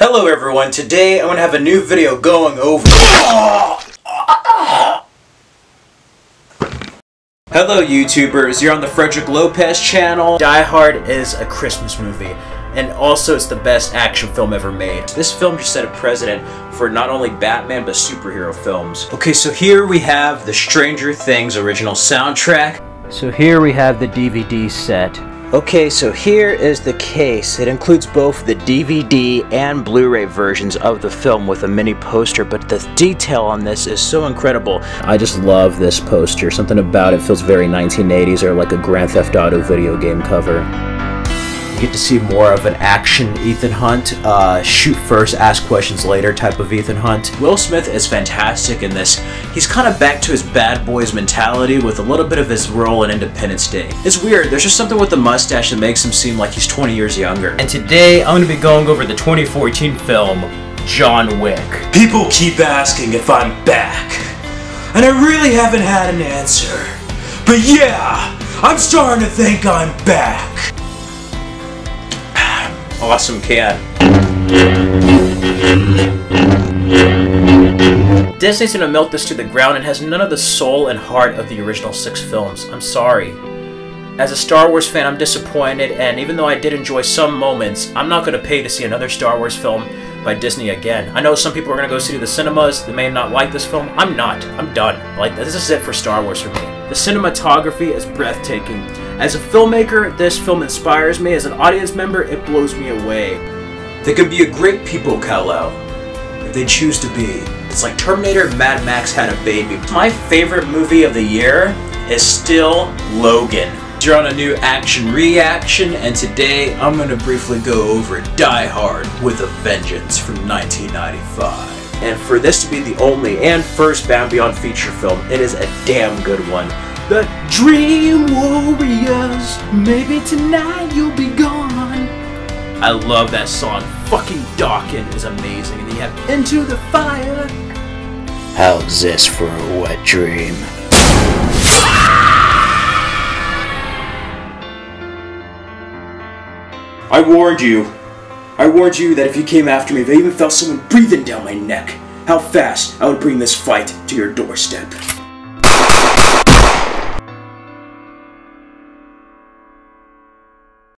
Hello everyone, today I'm going to have a new video going over... Hello YouTubers, you're on the Frederick Lopez channel. Die Hard is a Christmas movie, and also it's the best action film ever made. This film just set a precedent for not only Batman but superhero films. Okay, so here we have the Stranger Things original soundtrack. So here we have the DVD set. Okay, so here is the case. It includes both the DVD and Blu-ray versions of the film with a mini poster, but the detail on this is so incredible. I just love this poster. Something about it feels very 1980s or like a Grand Theft Auto video game cover. Get to see more of an action Ethan Hunt, uh, shoot first, ask questions later type of Ethan Hunt. Will Smith is fantastic in this. He's kind of back to his bad boys mentality with a little bit of his role in Independence Day. It's weird, there's just something with the mustache that makes him seem like he's 20 years younger. And today, I'm going to be going over the 2014 film, John Wick. People keep asking if I'm back, and I really haven't had an answer. But yeah, I'm starting to think I'm back. Awesome can. Disney's gonna melt this to the ground and has none of the soul and heart of the original six films. I'm sorry. As a Star Wars fan, I'm disappointed, and even though I did enjoy some moments, I'm not gonna pay to see another Star Wars film by Disney again. I know some people are gonna go see the cinemas, they may not like this film. I'm not. I'm done. Like, this is it for Star Wars for me. The cinematography is breathtaking. As a filmmaker, this film inspires me. As an audience member, it blows me away. They could be a great people, Kal-El, if they choose to be. It's like Terminator Mad Max had a baby. My favorite movie of the year is still Logan. You're on a new action reaction, and today I'm going to briefly go over Die Hard with a Vengeance from 1995. And for this to be the only and first Batman Beyond feature film, it is a damn good one. The Dream Warriors, maybe tonight you'll be gone. I love that song. Fucking Dokken is amazing. And then you have Into the Fire. How's this for a wet dream? I warned you. I warned you that if you came after me, if I even felt someone breathing down my neck, how fast I would bring this fight to your doorstep.